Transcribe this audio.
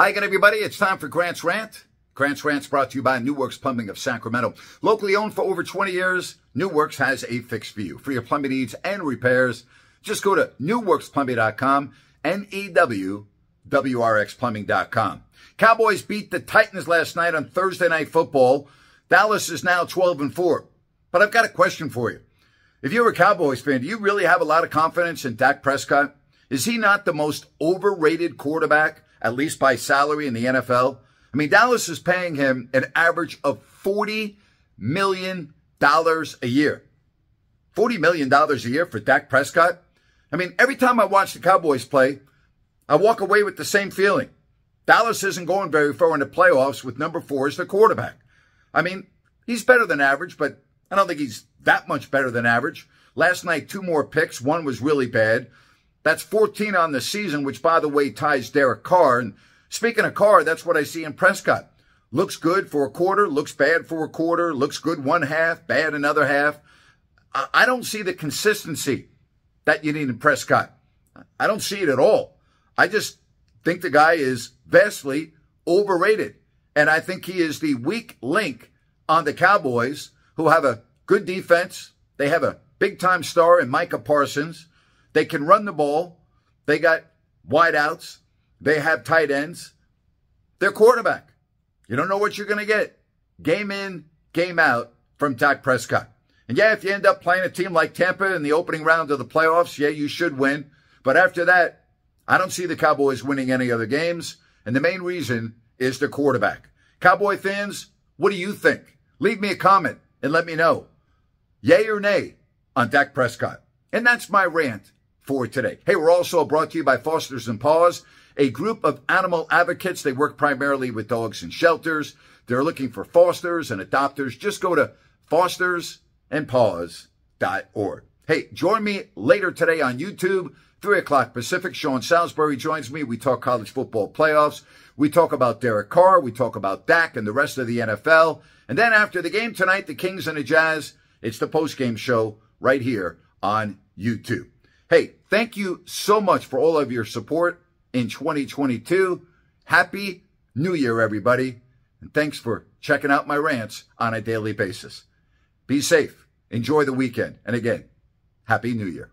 Hi again, everybody. It's time for Grant's Rant. Grant's Rant's brought to you by New Works Plumbing of Sacramento. Locally owned for over 20 years, New Works has a fix for you. For your plumbing needs and repairs, just go to newwrxplumbing.com, N-E-W-W-R-X-plumbing.com. Cowboys beat the Titans last night on Thursday Night Football. Dallas is now 12 and 4. But I've got a question for you. If you're a Cowboys fan, do you really have a lot of confidence in Dak Prescott? Is he not the most overrated quarterback, at least by salary in the NFL? I mean, Dallas is paying him an average of $40 million a year. $40 million a year for Dak Prescott? I mean, every time I watch the Cowboys play, I walk away with the same feeling. Dallas isn't going very far in the playoffs with number four as the quarterback. I mean, he's better than average, but I don't think he's that much better than average. Last night, two more picks. One was really bad. That's 14 on the season, which, by the way, ties Derek Carr. And speaking of Carr, that's what I see in Prescott. Looks good for a quarter, looks bad for a quarter, looks good one half, bad another half. I don't see the consistency that you need in Prescott. I don't see it at all. I just think the guy is vastly overrated. And I think he is the weak link on the Cowboys, who have a good defense. They have a big time star in Micah Parsons. They can run the ball. They got wideouts. They have tight ends. Their quarterback. You don't know what you're going to get. Game in, game out from Dak Prescott. And yeah, if you end up playing a team like Tampa in the opening round of the playoffs, yeah, you should win. But after that, I don't see the Cowboys winning any other games. And the main reason is the quarterback. Cowboy fans, what do you think? Leave me a comment and let me know. Yay or nay on Dak Prescott. And that's my rant for today. Hey, we're also brought to you by Fosters and Paws, a group of animal advocates. They work primarily with dogs and shelters. They're looking for fosters and adopters. Just go to fostersandpaws.org. Hey, join me later today on YouTube, 3 o'clock Pacific. Sean Salisbury joins me. We talk college football playoffs. We talk about Derek Carr. We talk about Dak and the rest of the NFL. And then after the game tonight, the Kings and the Jazz, it's the post-game show right here on YouTube. Hey, thank you so much for all of your support in 2022. Happy New Year, everybody. And thanks for checking out my rants on a daily basis. Be safe. Enjoy the weekend. And again, Happy New Year.